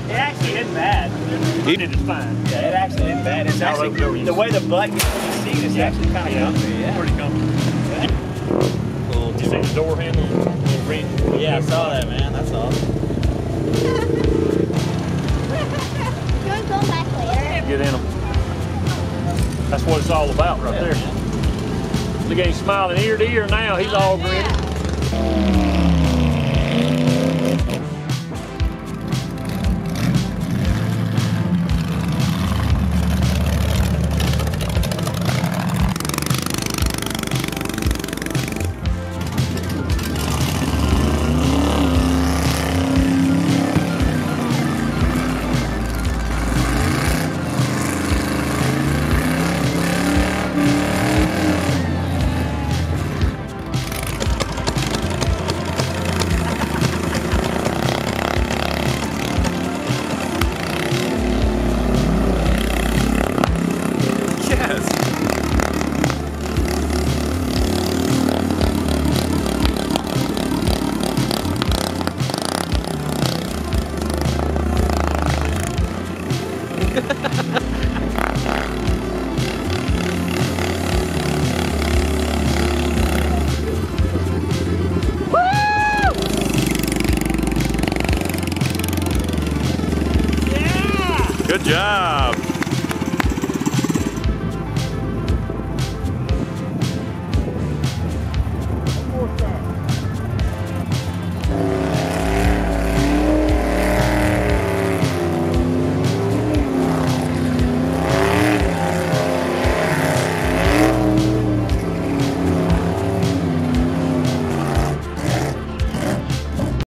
seated isn't bad. It, it is fine. Yeah, it actually isn't bad. It's Now actually, look the way the butt gets on the seat is actually kind of Yeah, comfy. Yeah. pretty comfortable. Cool. You see the door handle? Little ring- Yeah, I saw that, man. That's awesome. You want to go back later? Get in them. That's what it's all about right Yeah, there. man. Look at him smiling ear to ear now. He's all grinning. Good job.